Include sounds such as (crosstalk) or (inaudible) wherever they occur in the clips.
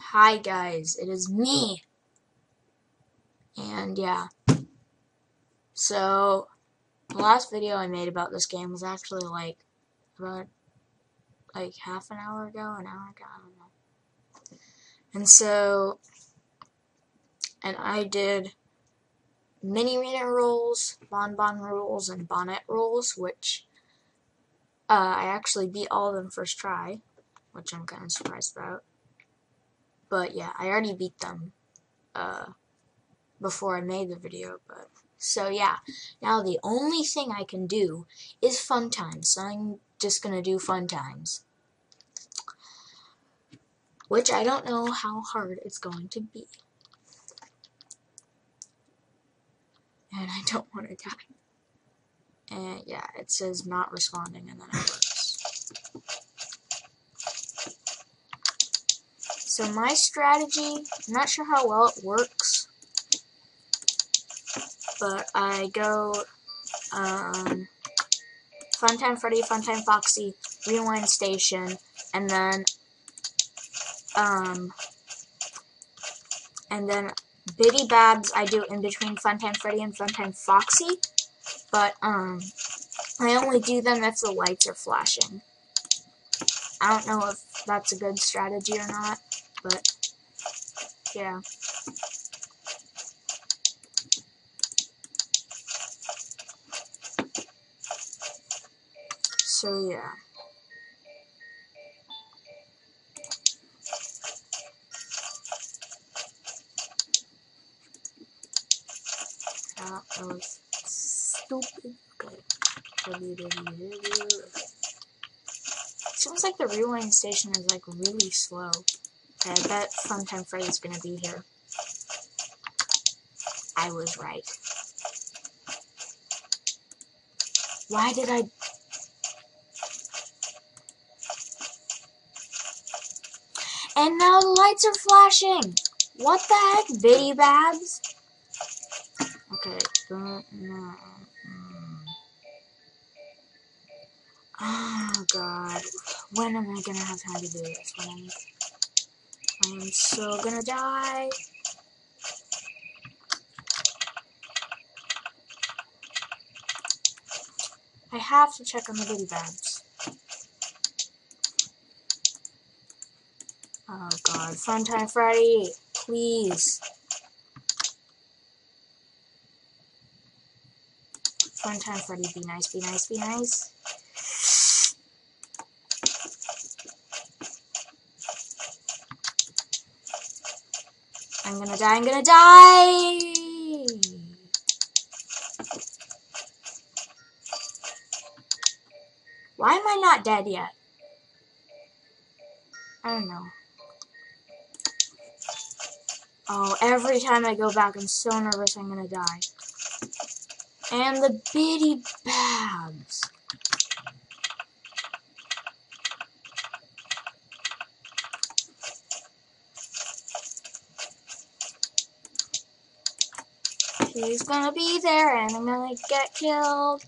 Hi guys, it is me. And yeah. So, the last video I made about this game was actually like about like half an hour ago, an hour ago, I don't know. And so, and I did Minireena rules, bonbon rules, and bonnet rules, which uh, I actually beat all of them first try, which I'm kind of surprised about. But yeah, I already beat them uh, before I made the video. But so yeah, now the only thing I can do is fun times. So I'm just gonna do fun times, which I don't know how hard it's going to be, and I don't want to die. And yeah, it says not responding, and then it works. So my strategy, I'm not sure how well it works, but I go um, Funtime Freddy, Funtime Foxy, Rewind Station, and then um, and then Bidybabs I do in between Funtime Freddy and Funtime Foxy, but um, I only do them if the lights are flashing. I don't know if that's a good strategy or not but yeah. So yeah. That was stupid. Seems like the rewind station is like really slow. I bet Funtime Freddy's gonna be here. I was right. Why did I... And now the lights are flashing! What the heck, Bidybabs? Okay, Oh, God. When am I gonna have time to do this? When I'm so gonna die. I have to check on the Bidybabs. Oh god, Fun Time Freddy, please. Fun Time Freddy, be nice, be nice, be nice. I'm gonna die, I'm gonna die! Why am I not dead yet? I don't know. Oh, every time I go back, I'm so nervous I'm gonna die. And the Biddy Babs. He's gonna be there and I'm gonna get killed.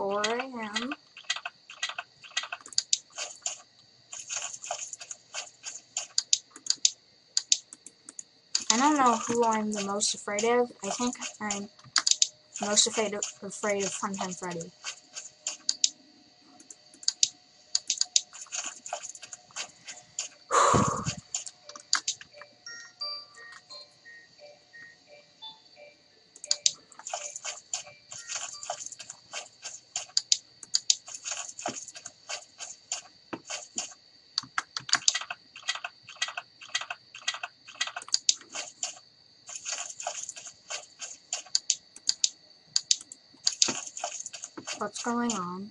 Very bad. I don't know who I'm the most afraid of. I think I'm most afraid of, afraid of Funtime Freddy. what's going on.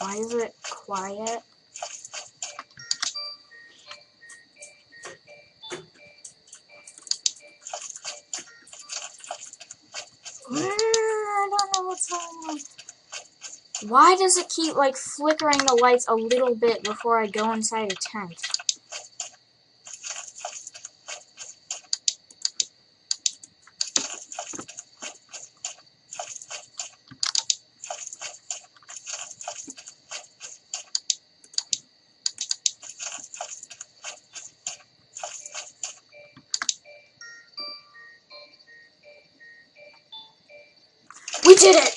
Why is it quiet? (gasps) Why does it keep, like, flickering the lights a little bit before I go inside a tent? Did it!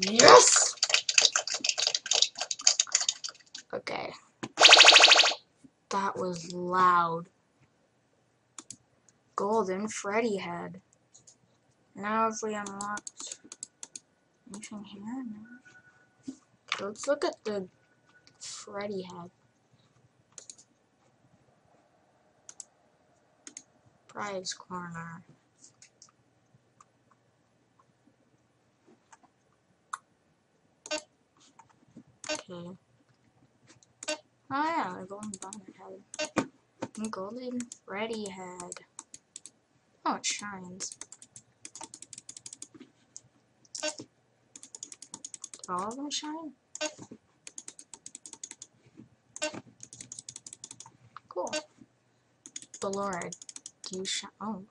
Yes! Okay. That was loud. Golden Freddy head. Now if we unlock anything here, no. Let's look at the Freddy head. Prize corner. Okay. Oh yeah, the golden bonnet head. And golden Freddy head. Oh, it shines. All of them shine? Cool. Ballora, do you shine? Oh.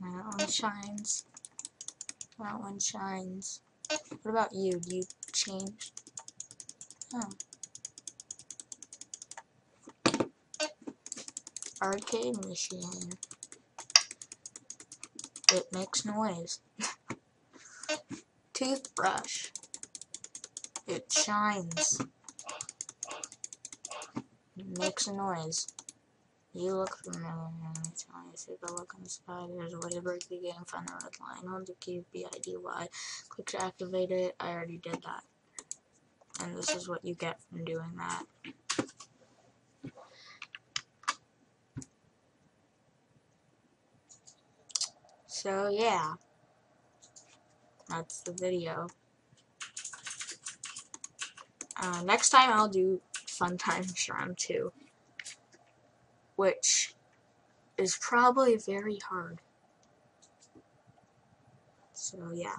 That one shines. That one shines. What about you? Do you change? Oh. Arcade machine. It makes noise. (laughs) Toothbrush. It shines. It makes a noise. You look familiar. Tell me if you look on the a way to break the game. Find the red line. Hold the key BIDY. Click to activate it. I already did that. And this is what you get from doing that. So yeah, that's the video. Uh, next time I'll do Funtime Shrine 2 which is probably very hard. So, yeah.